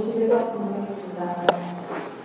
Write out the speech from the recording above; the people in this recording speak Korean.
보시기로 하겠습니다.